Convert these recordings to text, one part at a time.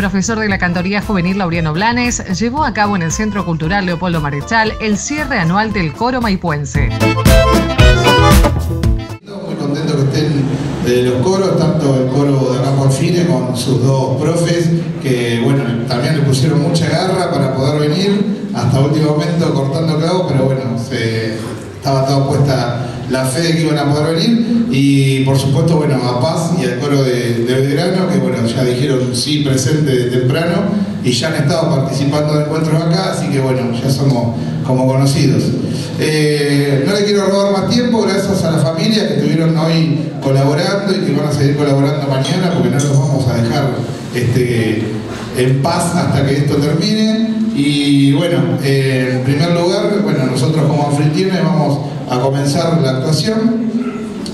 profesor de la Cantoría Juvenil Laureano Blanes llevó a cabo en el Centro Cultural Leopoldo Marechal el cierre anual del coro maipuense. Muy contento que estén de los coros, tanto el coro de acá por Fine con sus dos profes, que bueno, también le pusieron mucha garra para poder venir, hasta último momento cortando cabo, pero bueno, estaba toda puesta la fe de que iban a poder venir. Y por supuesto bueno a Paz y al coro de, de que bueno ya dijeron sí presente temprano y ya han estado participando de encuentros acá así que bueno ya somos como conocidos. Eh, no le quiero robar más tiempo gracias a la familia que estuvieron hoy colaborando y que van a seguir colaborando mañana porque no los vamos a dejar este, en paz hasta que esto termine. Y bueno, eh, en primer lugar, bueno, nosotros como anfitriones vamos a comenzar la actuación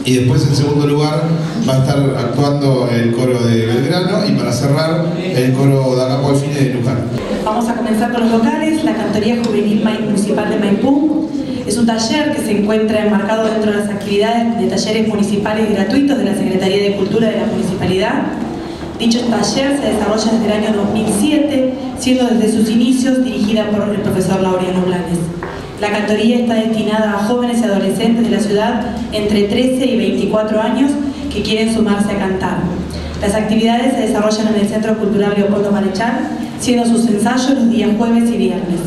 y después en segundo lugar va a estar actuando el coro de Belgrano y para cerrar el coro de Acapó al Fine de Luján. Vamos a comenzar con los locales, la Cantoría Juvenil Municipal de Maipú. Es un taller que se encuentra enmarcado dentro de las actividades de talleres municipales gratuitos de la Secretaría de Cultura de la Municipalidad Dicho taller se desarrolla desde el año 2007, siendo desde sus inicios dirigida por el profesor Laureano Blanes. La cantoría está destinada a jóvenes y adolescentes de la ciudad entre 13 y 24 años que quieren sumarse a cantar. Las actividades se desarrollan en el Centro Cultural Leopoldo Marechal, siendo sus ensayos los días jueves y viernes.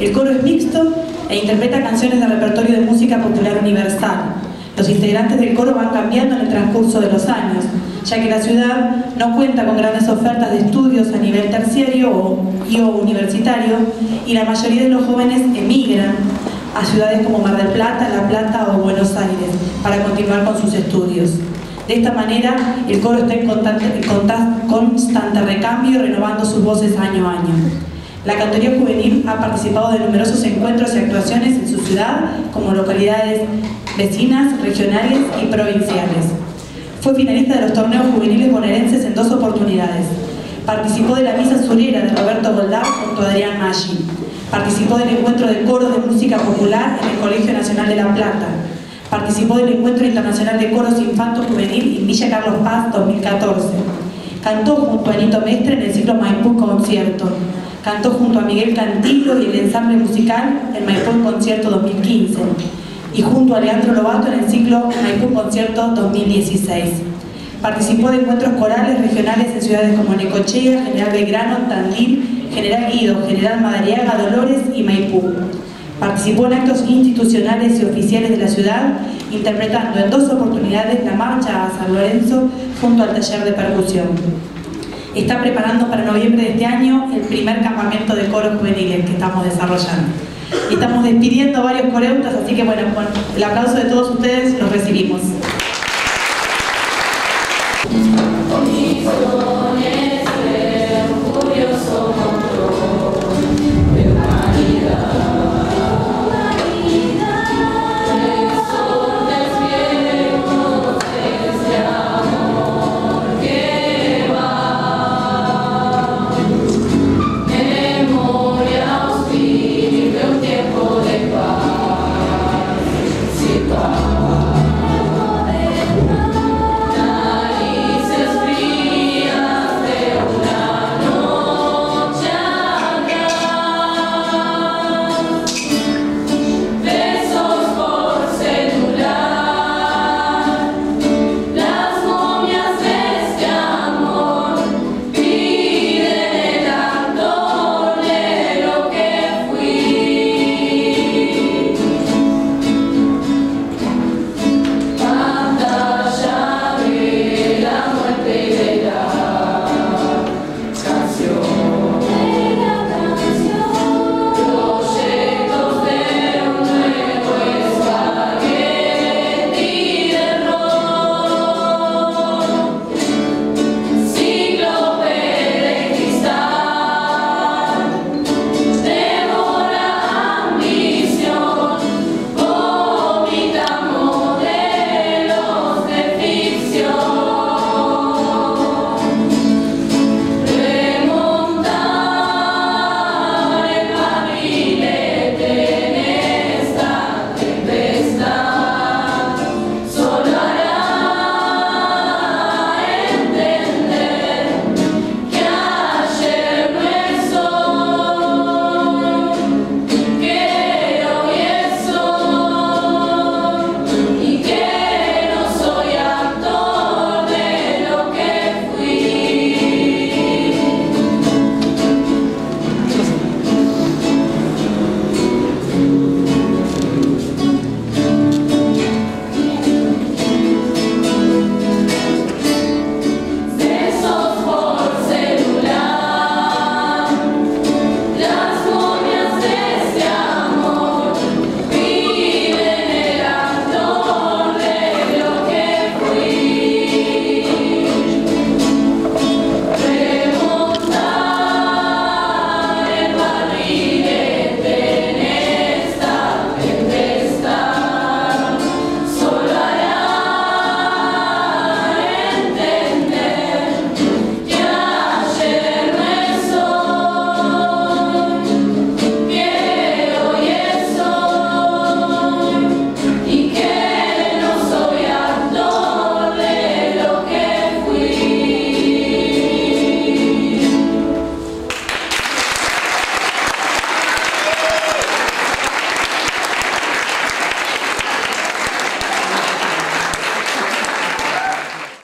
El coro es mixto e interpreta canciones de repertorio de música popular universal. Los integrantes del coro van cambiando en el transcurso de los años, ya que la ciudad no cuenta con grandes ofertas de estudios a nivel terciario o, y o universitario y la mayoría de los jóvenes emigran a ciudades como Mar del Plata, La Plata o Buenos Aires para continuar con sus estudios. De esta manera, el coro está en constante, constante recambio, renovando sus voces año a año. La Cantoría Juvenil ha participado de numerosos encuentros y actuaciones en su ciudad, como localidades vecinas, regionales y provinciales. Fue finalista de los torneos juveniles bonaerenses en dos oportunidades. Participó de la misa surera de Roberto Goldar junto a Adrián Maggi. Participó del encuentro de coros de música popular en el Colegio Nacional de La Plata. Participó del encuentro internacional de coros infanto juvenil en Villa Carlos Paz 2014. Cantó junto a Anito Mestre en el ciclo Maipú Concierto. Cantó junto a Miguel Cantillo y el ensamble musical en Maipú Concierto 2015 y junto a Leandro Lobato en el ciclo Maipú Concierto 2016. Participó de encuentros corales regionales en ciudades como Necochea, General Belgrano, Tandil, General Guido, General Madariaga, Dolores y Maipú. Participó en actos institucionales y oficiales de la ciudad, interpretando en dos oportunidades la marcha a San Lorenzo junto al taller de percusión. Está preparando para noviembre de el primer campamento de coros juveniles que estamos desarrollando. Estamos despidiendo varios coreutas, así que bueno, el aplauso de todos ustedes los recibimos.